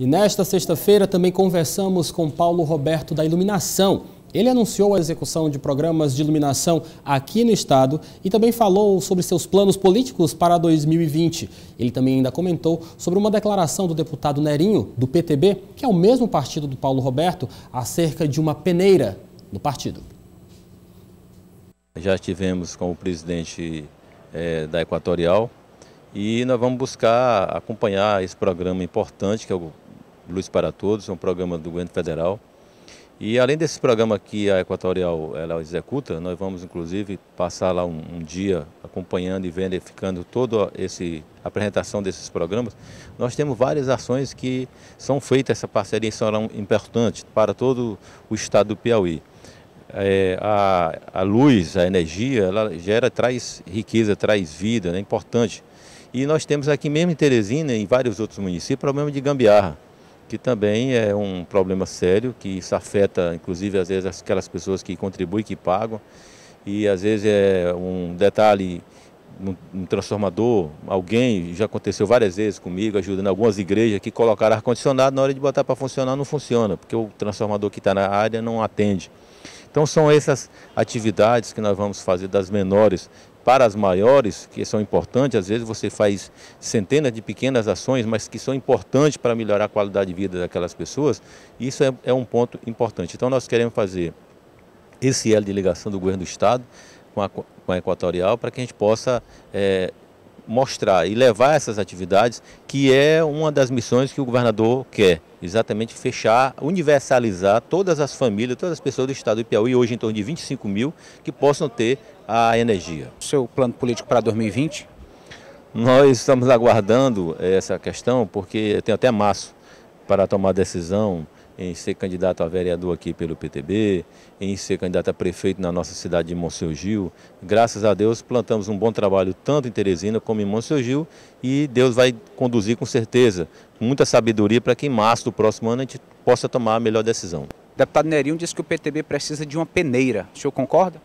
E nesta sexta-feira também conversamos com Paulo Roberto da Iluminação. Ele anunciou a execução de programas de iluminação aqui no estado e também falou sobre seus planos políticos para 2020. Ele também ainda comentou sobre uma declaração do deputado Nerinho, do PTB, que é o mesmo partido do Paulo Roberto, acerca de uma peneira no partido. Já estivemos com o presidente é, da Equatorial e nós vamos buscar acompanhar esse programa importante que é o Luz para Todos, é um programa do governo federal. E além desse programa que a Equatorial ela executa, nós vamos inclusive passar lá um, um dia acompanhando e verificando toda essa apresentação desses programas. Nós temos várias ações que são feitas, essa parceria e são importantes para todo o estado do Piauí. É, a, a, luz, a energia, ela gera, traz riqueza, traz vida, é né, importante. E nós temos aqui mesmo em Teresina e em vários outros municípios problema de gambiarra que também é um problema sério, que isso afeta, inclusive, às vezes, aquelas pessoas que contribuem, que pagam. E, às vezes, é um detalhe, um, transformador, alguém, já aconteceu várias vezes comigo, ajudando algumas igrejas, que colocaram ar-condicionado, na hora de botar para funcionar, não funciona, porque o transformador que está na área não atende. Então, são essas atividades que nós vamos fazer das menores para as maiores, que são importantes, às vezes você faz centenas de pequenas ações, mas que são importantes para melhorar a qualidade de vida daquelas pessoas, isso é, é um ponto importante. Então nós queremos fazer esse elo de ligação do governo do Estado com a, com a Equatorial para que a gente possa é, mostrar e levar essas atividades, que é uma das missões que o governador quer, exatamente fechar, universalizar todas as famílias, todas as pessoas do estado do Piauí, hoje em torno de 25 mil, que possam ter a energia. Seu plano político para 2020? Nós estamos aguardando essa questão, porque tem até março para tomar decisão em ser candidato a vereador aqui pelo PTB, em ser candidato a prefeito na nossa cidade de Monsenhor Gil. Graças a Deus plantamos um bom trabalho tanto em Teresina como em Monsenhor Gil e Deus vai conduzir com certeza, com muita sabedoria para que em março do próximo ano a gente possa tomar a melhor decisão. O deputado Nerinho disse que o PTB precisa de uma peneira. O senhor concorda?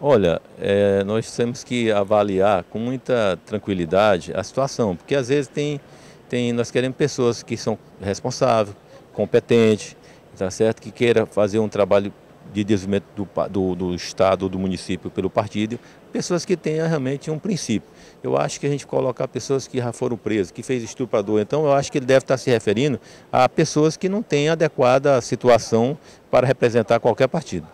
Olha, é, nós temos que avaliar com muita tranquilidade a situação, porque às vezes tem, tem, nós queremos pessoas que são responsáveis, competente, tá certo? que queira fazer um trabalho de desenvolvimento do, do, do Estado, do município pelo partido, pessoas que tenham realmente um princípio. Eu acho que a gente colocar pessoas que já foram presas, que fez estuprador, então eu acho que ele deve estar se referindo a pessoas que não têm adequada situação para representar qualquer partido.